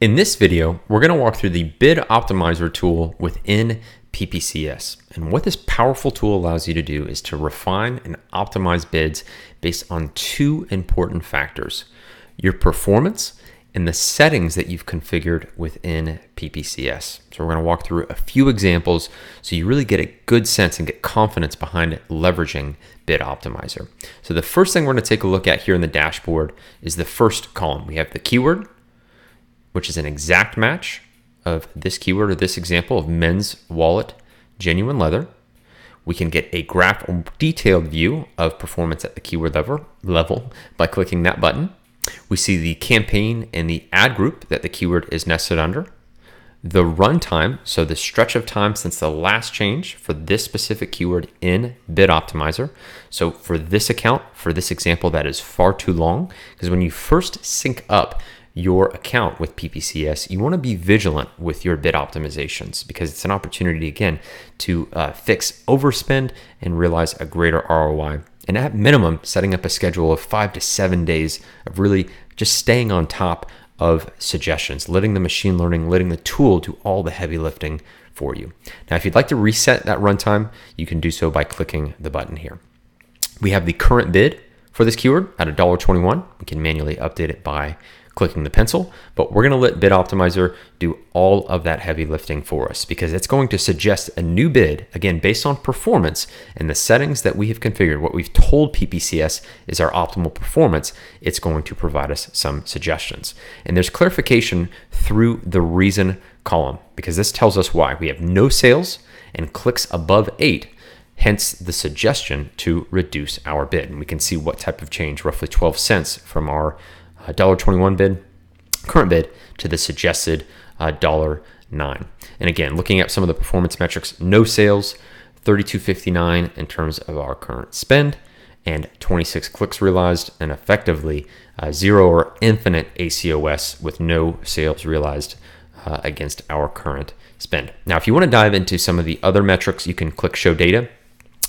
In this video, we're going to walk through the Bid Optimizer tool within PPCS. And what this powerful tool allows you to do is to refine and optimize bids based on two important factors your performance and the settings that you've configured within PPCS. So, we're going to walk through a few examples so you really get a good sense and get confidence behind leveraging Bid Optimizer. So, the first thing we're going to take a look at here in the dashboard is the first column. We have the keyword, which is an exact match of this keyword or this example of men's wallet, genuine leather. We can get a graph or detailed view of performance at the keyword level, level by clicking that button. We see the campaign and the ad group that the keyword is nested under. The runtime, so the stretch of time since the last change for this specific keyword in Bid Optimizer. So for this account, for this example, that is far too long because when you first sync up your account with PPCS, you want to be vigilant with your bid optimizations because it's an opportunity, again, to uh, fix overspend and realize a greater ROI. And at minimum, setting up a schedule of five to seven days of really just staying on top of suggestions, letting the machine learning, letting the tool do all the heavy lifting for you. Now, if you'd like to reset that runtime, you can do so by clicking the button here. We have the current bid for this keyword at $1.21. We can manually update it by clicking the pencil, but we're going to let Bid Optimizer do all of that heavy lifting for us because it's going to suggest a new bid, again, based on performance and the settings that we have configured. What we've told PPCS is our optimal performance. It's going to provide us some suggestions. And there's clarification through the reason column because this tells us why. We have no sales and clicks above eight hence the suggestion to reduce our bid. And we can see what type of change, roughly 12 cents from our $1.21 bid, current bid to the suggested uh, $1.09. And again, looking at some of the performance metrics, no sales, 32.59 in terms of our current spend, and 26 clicks realized, and effectively uh, zero or infinite ACOS with no sales realized uh, against our current spend. Now, if you want to dive into some of the other metrics, you can click Show Data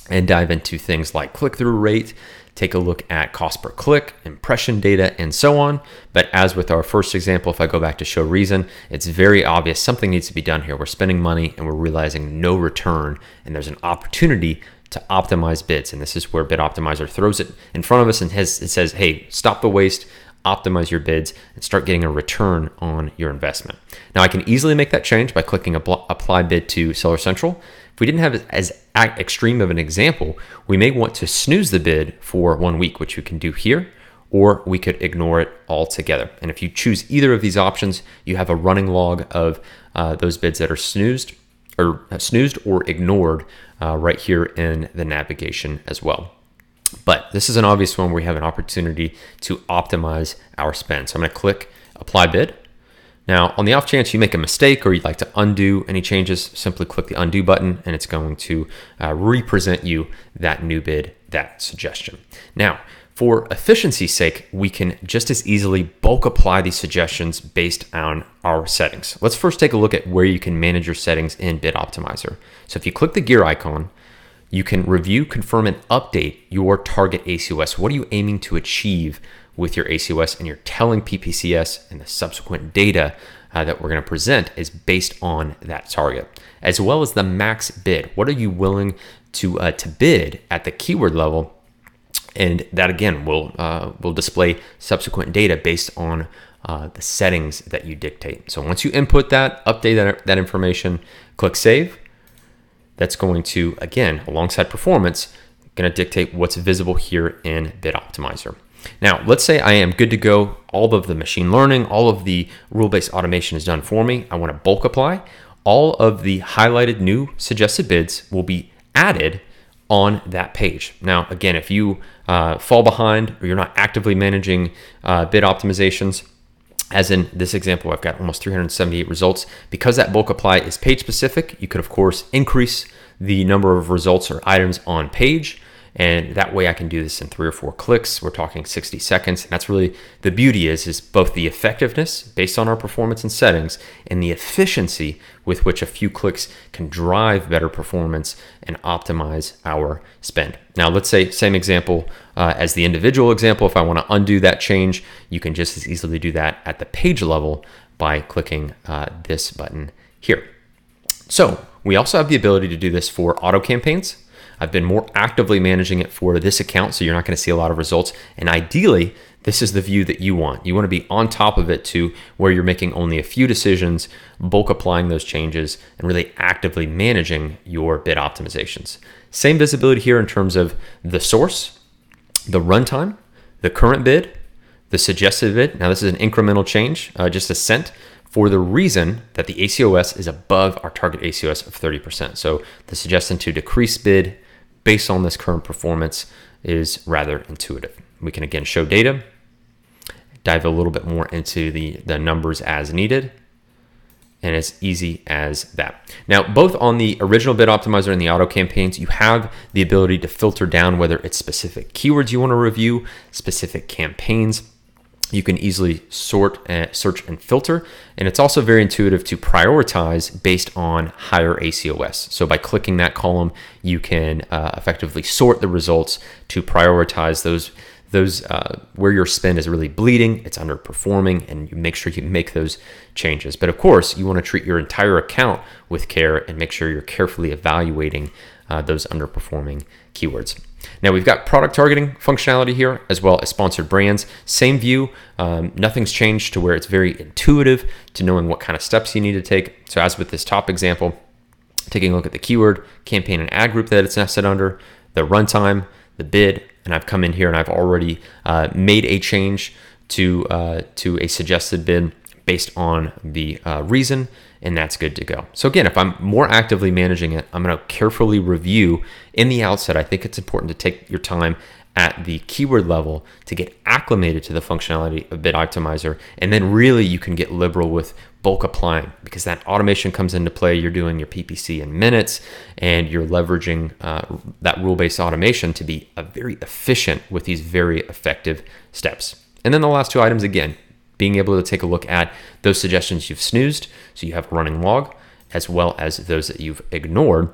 and dive into things like click through rate, take a look at cost per click, impression data, and so on. But as with our first example, if I go back to show reason, it's very obvious something needs to be done here. We're spending money and we're realizing no return, and there's an opportunity to optimize bids. And this is where Bid Optimizer throws it in front of us and has, it says, hey, stop the waste, optimize your bids, and start getting a return on your investment. Now, I can easily make that change by clicking Apply Bid to Seller Central. If we didn't have as extreme of an example, we may want to snooze the bid for one week, which we can do here, or we could ignore it altogether. And if you choose either of these options, you have a running log of uh, those bids that are snoozed or uh, snoozed or ignored uh, right here in the navigation as well. But this is an obvious one where we have an opportunity to optimize our spend. So I'm going to click apply bid. Now, on the off chance you make a mistake or you'd like to undo any changes, simply click the undo button and it's going to uh, represent you that new bid, that suggestion. Now, for efficiency's sake, we can just as easily bulk apply these suggestions based on our settings. Let's first take a look at where you can manage your settings in Bid Optimizer. So if you click the gear icon, you can review, confirm, and update your target ACOS. What are you aiming to achieve with your ACOS? And you're telling PPCS and the subsequent data uh, that we're going to present is based on that target, as well as the max bid. What are you willing to uh, to bid at the keyword level? And that again will uh, will display subsequent data based on uh, the settings that you dictate. So once you input that, update that, that information, click save that's going to, again, alongside performance, going to dictate what's visible here in Bid Optimizer. Now, let's say I am good to go. All of the machine learning, all of the rule-based automation is done for me. I want to bulk apply. All of the highlighted new suggested bids will be added on that page. Now, again, if you uh, fall behind or you're not actively managing uh, bid optimizations, as in this example, I've got almost 378 results. Because that bulk apply is page specific, you could of course increase the number of results or items on page. And that way I can do this in three or four clicks. We're talking 60 seconds, and that's really the beauty is is both the effectiveness based on our performance and settings, and the efficiency with which a few clicks can drive better performance and optimize our spend. Now, let's say same example uh, as the individual example. If I want to undo that change, you can just as easily do that at the page level by clicking uh, this button here. So we also have the ability to do this for auto campaigns. I've been more actively managing it for this account, so you're not going to see a lot of results. And ideally, this is the view that you want. You want to be on top of it to where you're making only a few decisions, bulk applying those changes, and really actively managing your bid optimizations. Same visibility here in terms of the source, the runtime, the current bid, the suggested bid. Now, this is an incremental change, uh, just a cent for the reason that the ACOS is above our target ACOS of 30%. So the suggestion to decrease bid based on this current performance is rather intuitive. We can again show data, dive a little bit more into the, the numbers as needed, and as easy as that. Now, both on the original bid optimizer and the auto campaigns, you have the ability to filter down whether it's specific keywords you want to review, specific campaigns. You can easily sort, and search, and filter. And it's also very intuitive to prioritize based on higher ACOS. So by clicking that column, you can uh, effectively sort the results to prioritize those those uh, where your spend is really bleeding, it's underperforming, and you make sure you make those changes. But of course, you want to treat your entire account with care and make sure you're carefully evaluating uh, those underperforming keywords. Now we've got product targeting functionality here as well as sponsored brands. Same view, um, nothing's changed to where it's very intuitive to knowing what kind of steps you need to take. So as with this top example, taking a look at the keyword, campaign and ad group that it's nested under, the runtime, the bid, and I've come in here and I've already uh, made a change to uh, to a suggested bid based on the uh, reason, and that's good to go. So again, if I'm more actively managing it, I'm going to carefully review in the outset. I think it's important to take your time at the keyword level to get acclimated to the functionality of Bid Optimizer. And then really you can get liberal with bulk applying because that automation comes into play. You're doing your PPC in minutes and you're leveraging uh, that rule based automation to be a very efficient with these very effective steps. And then the last two items again, being able to take a look at those suggestions you've snoozed, so you have running log, as well as those that you've ignored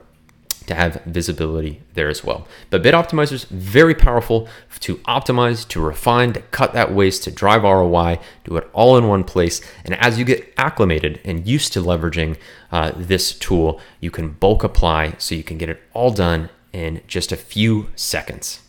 to have visibility there as well. But Bid Optimizer is very powerful to optimize, to refine, to cut that waste, to drive ROI, do it all in one place. And as you get acclimated and used to leveraging uh, this tool, you can bulk apply so you can get it all done in just a few seconds.